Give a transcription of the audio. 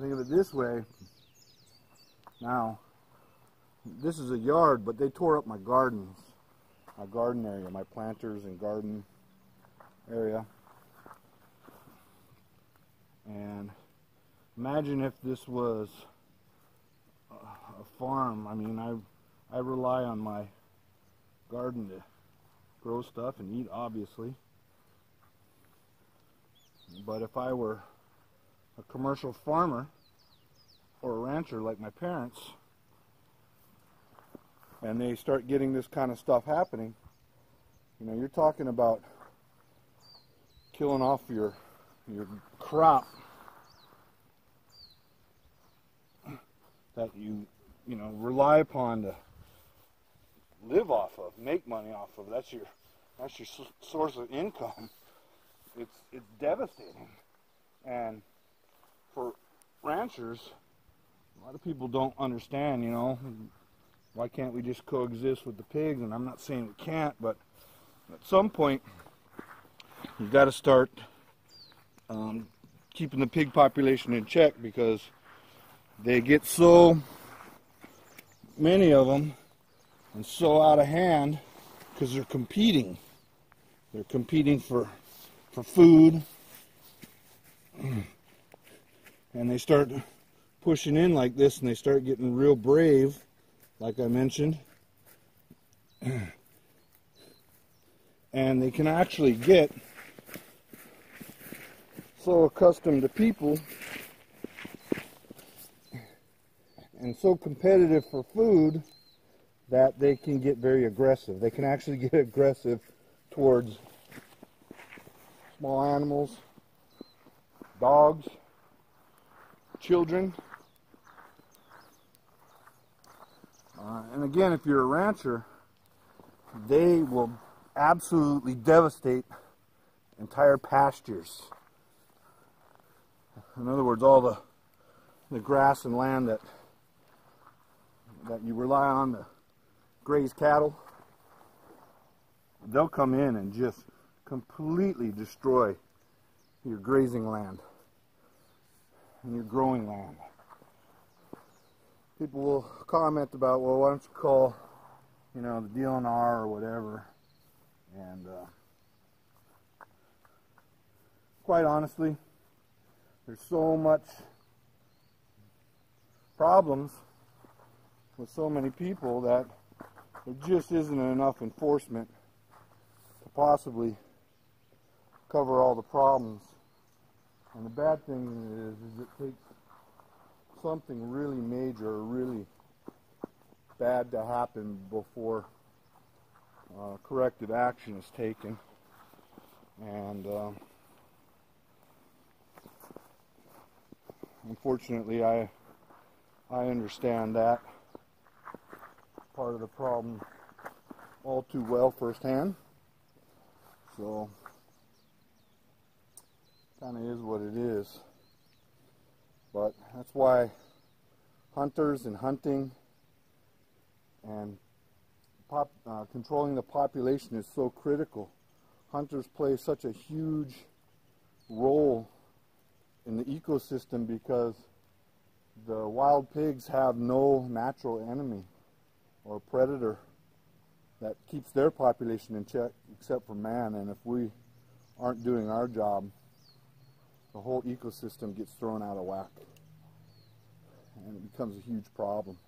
think of it this way. Now, this is a yard, but they tore up my gardens, my garden area, my planters and garden area. And imagine if this was a farm. I mean, I I rely on my garden to grow stuff and eat, obviously. But if I were a commercial farmer or a rancher like my parents, and they start getting this kind of stuff happening, you know, you're talking about killing off your your crop that you you know rely upon to live off of, make money off of. That's your that's your source of income. It's it's devastating, and for ranchers, a lot of people don't understand. You know, why can't we just coexist with the pigs? And I'm not saying we can't, but at some point, you've got to start um, keeping the pig population in check because they get so many of them and so out of hand because they're competing. They're competing for for food, and they start pushing in like this, and they start getting real brave, like I mentioned, and they can actually get so accustomed to people and so competitive for food that they can get very aggressive. They can actually get aggressive towards small animals, dogs, children. Uh, and again, if you're a rancher, they will absolutely devastate entire pastures. In other words, all the the grass and land that that you rely on to graze cattle, they'll come in and just completely destroy your grazing land and your growing land. People will comment about, well, why don't you call, you know, the DLNR or whatever. And uh, quite honestly, there's so much problems with so many people that there just isn't enough enforcement to possibly cover all the problems. And the bad thing is, is it takes something really major or really bad to happen before uh, corrective action is taken. And uh, unfortunately, I I understand that part of the problem all too well firsthand. So, kind of is what it is. But that's why hunters and hunting and pop, uh, controlling the population is so critical. Hunters play such a huge role in the ecosystem because the wild pigs have no natural enemy or predator that keeps their population in check except for man. And if we aren't doing our job, the whole ecosystem gets thrown out of whack. And it becomes a huge problem.